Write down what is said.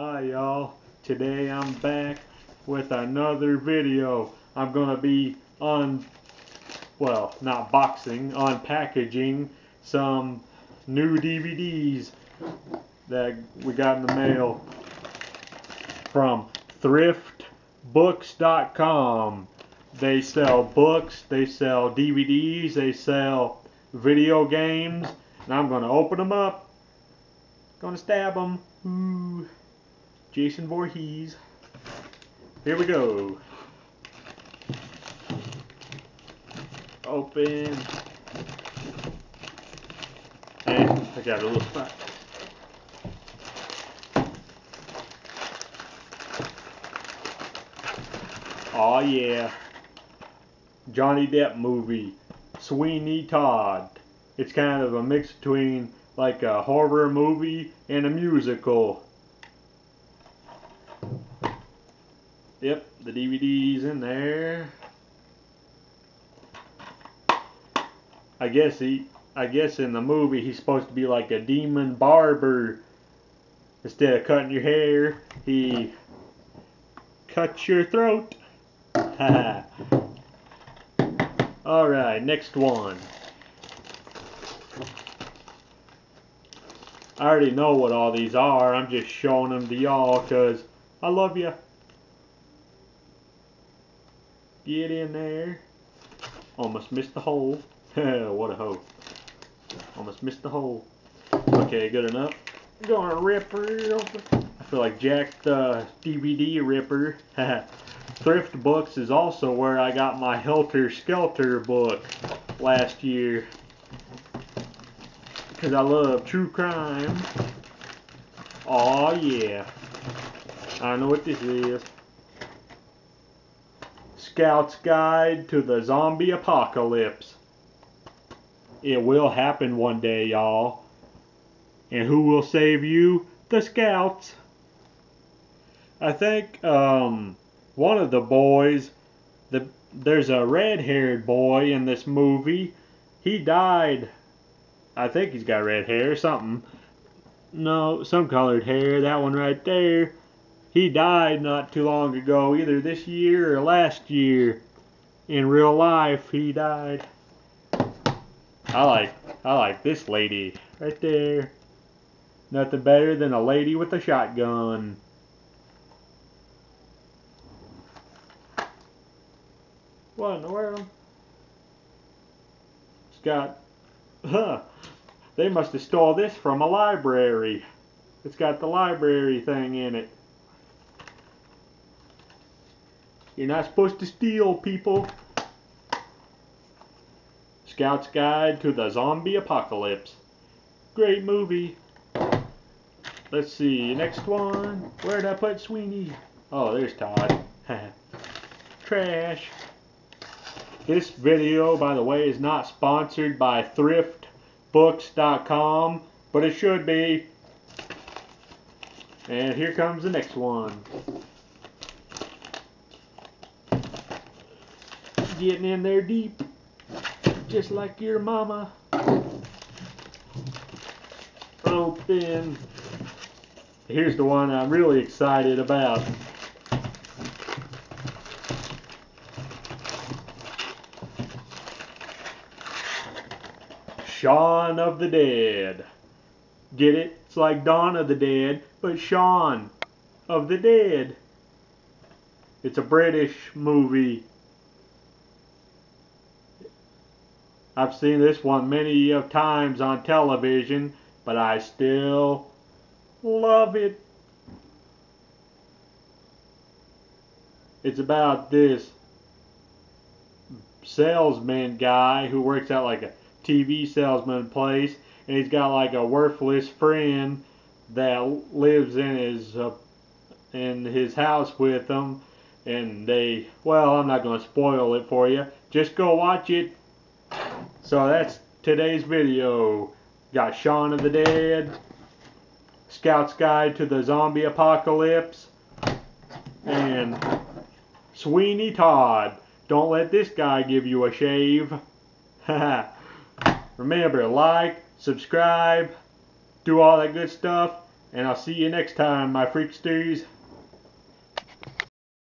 Hi y'all, today I'm back with another video. I'm gonna be on, well, not boxing, unpackaging some new DVDs that we got in the mail from thriftbooks.com. They sell books, they sell DVDs, they sell video games, and I'm gonna open them up. Gonna stab them. Ooh. Jason Voorhees. Here we go. Open. And I got a little spot. Oh yeah. Johnny Depp movie. Sweeney Todd. It's kind of a mix between like a horror movie and a musical. Yep, the DVD's in there. I guess he I guess in the movie he's supposed to be like a demon barber. Instead of cutting your hair, he cuts your throat. Alright, next one. I already know what all these are. I'm just showing them to y'all because I love you. Get in there. Almost missed the hole. what a hole. Almost missed the hole. Okay, good enough. Gonna rip her open. I feel like Jack uh, the DVD ripper. Thrift Books is also where I got my Helter Skelter book last year because I love true crime. Oh yeah. I know what this is. Scout's Guide to the Zombie Apocalypse. It will happen one day, y'all. And who will save you? The Scouts. I think um, one of the boys, the there's a red-haired boy in this movie. He died I think he's got red hair, or something. No, some colored hair. That one right there. He died not too long ago, either this year or last year. In real life, he died. I like, I like this lady right there. Nothing better than a lady with a shotgun. What in the world? It's got, huh, they must have stole this from a library. It's got the library thing in it. You're not supposed to steal, people. Scout's Guide to the Zombie Apocalypse. Great movie. Let's see, next one. Where'd I put Sweeney? Oh, there's Todd. Trash. This video, by the way, is not sponsored by thriftbooks.com, but it should be. And here comes the next one. Getting in there deep, just like your mama. Open. Here's the one I'm really excited about. Shaun of the Dead. Get it? It's like Dawn of the Dead, but Shaun of the Dead. It's a British movie. I've seen this one many of times on television, but I still love it. It's about this salesman guy who works at like a TV salesman place, and he's got like a worthless friend that lives in his uh, in his house with him, and they well, I'm not going to spoil it for you. Just go watch it. So that's today's video. Got Shaun of the Dead, Scout's Guide to the Zombie Apocalypse, and Sweeney Todd. Don't let this guy give you a shave. Remember, like, subscribe, do all that good stuff. And I'll see you next time, my freaksters.